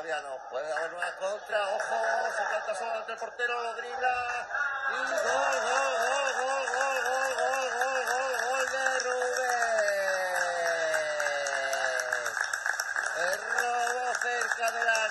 Otaviano. Puede haber una contra. Ojo, se planta solo ante el portero, lo dribla. Y gol, gol, gol, gol, gol, gol, gol, gol, gol, gol de Rubén. El robo cerca del área.